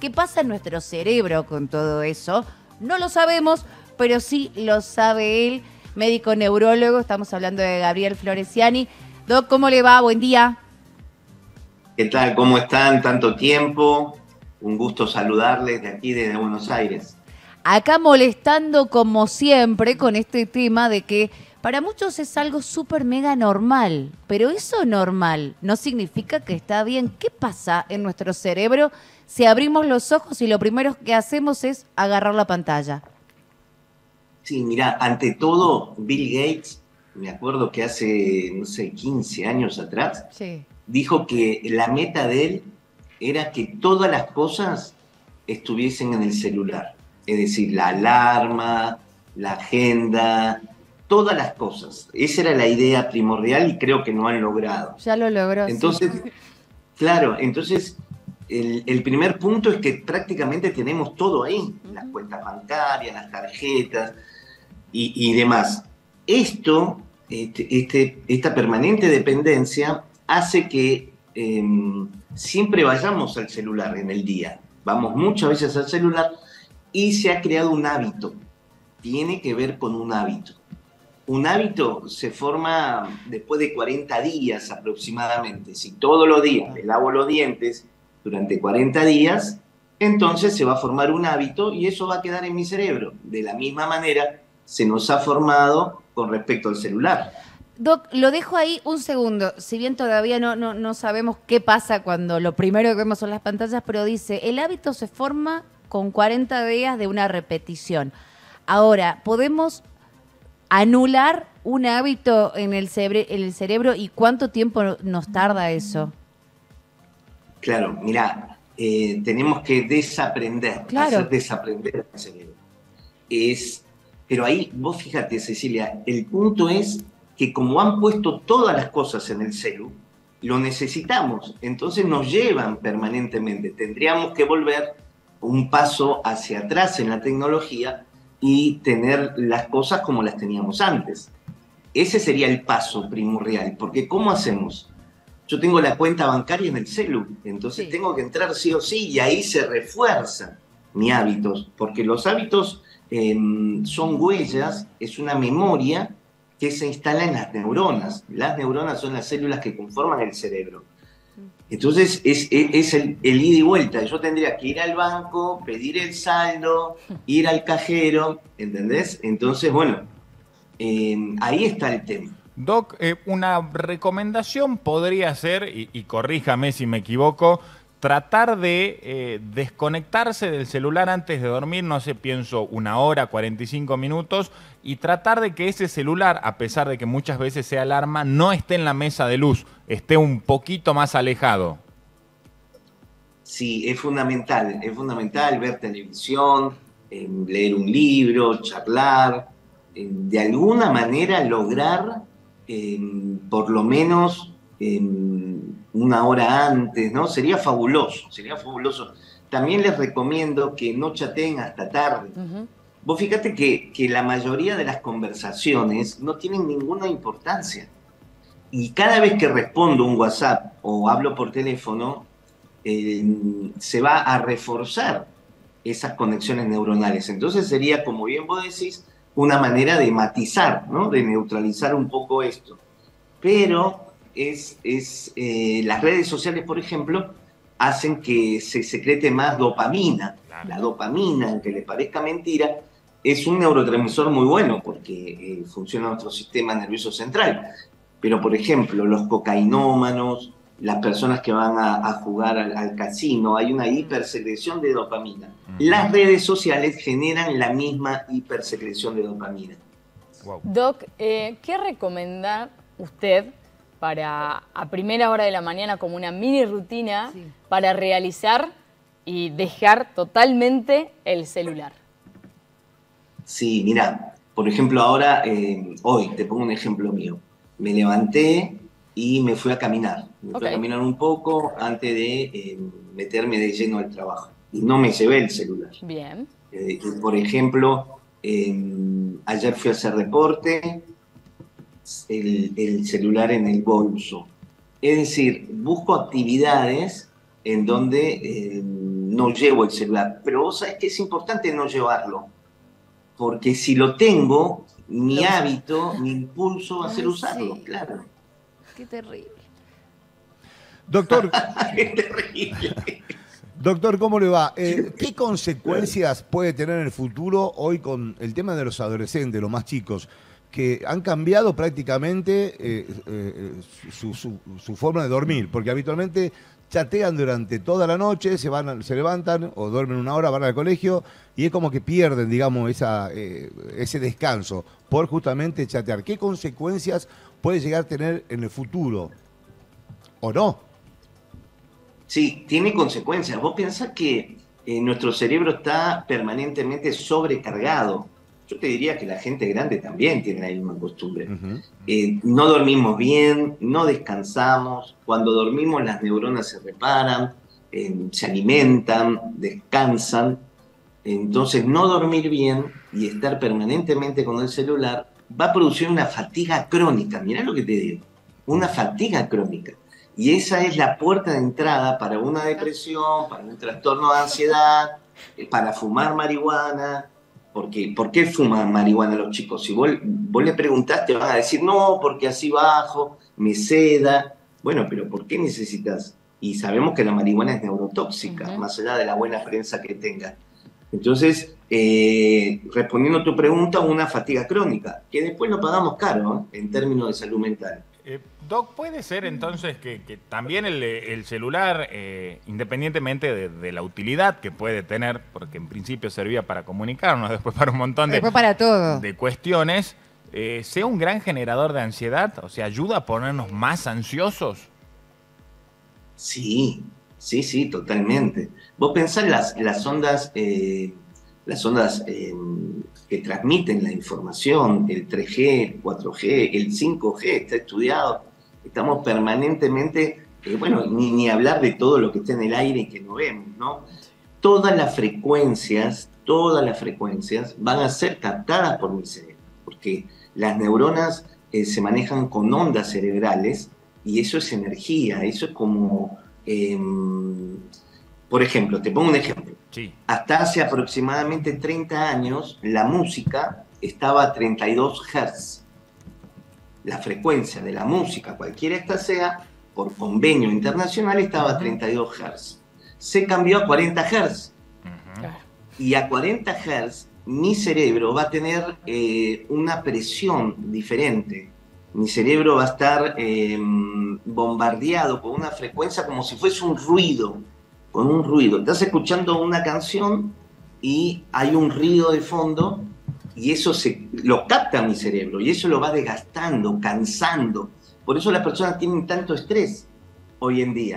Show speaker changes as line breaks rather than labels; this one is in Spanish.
¿Qué pasa en nuestro cerebro con todo eso? No lo sabemos, pero sí lo sabe él, médico neurólogo. Estamos hablando de Gabriel Floresiani. Doc, ¿cómo le va? Buen día.
¿Qué tal? ¿Cómo están? Tanto tiempo. Un gusto saludarles de aquí, desde Buenos Aires.
Acá molestando como siempre con este tema de que para muchos es algo súper mega normal, pero eso normal no significa que está bien. ¿Qué pasa en nuestro cerebro si abrimos los ojos y lo primero que hacemos es agarrar la pantalla?
Sí, mira, ante todo, Bill Gates, me acuerdo que hace, no sé, 15 años atrás, dijo que la meta de él era que todas las cosas estuviesen en el celular. Es decir, la alarma, la agenda, todas las cosas. Esa era la idea primordial y creo que no han logrado.
Ya lo logró.
Entonces, claro, entonces el, primer punto es que prácticamente tenemos todo ahí, las cuentas bancarias, las tarjetas y, demás. Esto, este, este, esta permanente dependencia hace que em, siempre vayamos al celular en el día. Vamos muchas veces al celular y se ha creado un hábito. Tiene que ver con un hábito. Un hábito se forma después de 40 días aproximadamente. Si todos los días me lavo los dientes durante 40 días, entonces se va a formar un hábito y eso va a quedar en mi cerebro. De la misma manera se nos ha formado con respecto al celular.
Doc, lo dejo ahí un segundo. Si bien todavía no, no, no sabemos qué pasa cuando lo primero que vemos son las pantallas, pero dice, el hábito se forma con 40 días de una repetición. Ahora, ¿podemos anular un hábito en el, en el cerebro y cuánto tiempo nos tarda eso?
Claro, mira, eh, tenemos que desaprender, hacer desaprender el cerebro. Es, pero ahí, vos fíjate, Cecilia, el punto es que como han puesto todas las cosas en el celu, lo necesitamos, entonces nos llevan permanentemente. Tendríamos que volver un paso hacia atrás en la tecnología y tener las cosas como las teníamos antes. Ese sería el paso primordial, porque ¿cómo hacemos? Yo tengo la cuenta bancaria en el celu, entonces tengo que entrar sí o sí y ahí se refuerzan mis hábitos, porque los hábitos em, son huellas, es una memoria que se instala en las neuronas. Las neuronas son las células que conforman el cerebro. Entonces es, el, ida y vuelta. Yo tendría que ir al banco, pedir el saldo, ir al cajero, ¿entendés? Entonces, bueno, em, ahí está el tema.
Doc, eh, una recomendación podría ser, y, corríjame si me equivoco, tratar de eh, desconectarse del celular antes de dormir, no sé, pienso una hora, 45 minutos, y tratar de que ese celular, a pesar de que muchas veces sea alarma, no esté en la mesa de luz, esté un poquito más alejado.
Sí, es fundamental, es fundamental ver televisión, em, leer un libro, charlar, de alguna manera lograr por lo menos una hora antes, ¿no? Sería fabuloso, sería fabuloso. También les recomiendo que no chateen hasta tarde. Vos fíjate que, la mayoría de las conversaciones no tienen ninguna importancia. Y cada vez que respondo un WhatsApp o hablo por teléfono, eh, se va a reforzar esas conexiones neuronales. Entonces sería, como bien vos decís, una manera de matizar, ¿no? de neutralizar un poco esto. Pero es, es eh, las redes sociales, por ejemplo, hacen que se secrete más dopamina. La dopamina, aunque le parezca mentira, es un neurotransmisor muy bueno porque eh, funciona nuestro sistema nervioso central. Pero, por ejemplo, los cocainómanos, las personas que van a, jugar al, casino, hay una hipersecreción de dopamina. Las redes sociales generan la misma hipersecreción de dopamina.
Doc, eh, ¿qué recomienda usted para a primera hora de la mañana como una mini rutina para realizar y dejar totalmente el celular?
Sí, mira, por ejemplo, ahora, eh, hoy, te pongo un ejemplo mío. Me levanté y me fui a caminar. Me fui a caminar un poco antes de eh, meterme de lleno al trabajo. Y no me llevé el celular.
Bien.
Eh, por ejemplo, ayer fui a hacer deporte, el, el, celular en el bolso. Es decir, busco actividades en donde no llevo el celular. Pero vos sabés que es importante no llevarlo, porque si lo tengo, mi hábito, mi impulso va a ser usarlo, claro.
Qué terrible.
Doctor,
Qué terrible.
doctor, ¿cómo le va? Eh, ¿Qué consecuencias puede tener en el futuro hoy con el tema de los adolescentes, los más chicos, que han cambiado prácticamente eh, eh, su, su- su forma de dormir? Porque habitualmente chatean durante toda la noche, se, van, se levantan o duermen una hora, van al colegio y es como que pierden, digamos, esa, eh, ese descanso por justamente chatear. ¿Qué consecuencias puede llegar a tener en el futuro? ¿O no?
Sí, tiene consecuencias. Vos pensás que eh, nuestro cerebro está permanentemente sobrecargado. Yo te diría que la gente grande también tiene la misma costumbre. Eh, no dormimos bien, no descansamos. Cuando dormimos las neuronas se reparan, eh, se alimentan, descansan. Entonces no dormir bien y estar permanentemente con el celular va a producir una fatiga crónica. Mirá lo que te digo, una fatiga crónica. Y esa es la puerta de entrada para una depresión, para un trastorno de ansiedad, eh, para fumar marihuana. Porque, ¿Por qué fuman marihuana los chicos? Si vos, vos le preguntaste, van a decir, no, porque así bajo, me seda. Bueno, pero ¿por qué necesitas? Y sabemos que la marihuana es neurotóxica,
Ujú.
más allá de la buena prensa que tenga. Entonces, eh, respondiendo a tu pregunta, una fatiga crónica, que después lo pagamos caro ¿eh? en términos de salud mental.
Eh, Doc, ¿puede ser entonces que, que también el, el celular, eh, independientemente de, de la utilidad que puede tener, porque en principio servía para comunicarnos, después para un montón de,
Después para todo.
de cuestiones, eh, sea un gran generador de ansiedad? O sea, ¿ayuda a ponernos más ansiosos?
Sí, sí, sí, totalmente. Vos pensás las, las ondas, eh, las ondas que transmiten la información, el 3G, el 4G, el 5G, está estudiado. Estamos permanentemente, eh, bueno, ni, ni hablar de todo lo que está en el aire y que no vemos, ¿no? Todas las frecuencias, todas las frecuencias van a ser captadas por mi cerebro, porque las neuronas eh, se manejan con ondas cerebrales y eso es energía, eso es como, em, por ejemplo, te pongo un ejemplo.
Sí.
Hasta hace aproximadamente 30 años, la música estaba a 32 Hz. La frecuencia de la música, cualquiera esta sea, por convenio internacional, estaba a 32 Hz. Se cambió a 40 Hz.
Ujú.
Claro.
Y a 40 Hz, mi cerebro va a tener eh, una presión diferente. Mi cerebro va a estar eh, bombardeado con una frecuencia como si fuese un ruido, con un ruido. Estás escuchando una canción y hay un ruido de fondo y eso se, lo capta mi cerebro y eso lo va desgastando, cansando. Por eso las personas tienen tanto estrés hoy en día.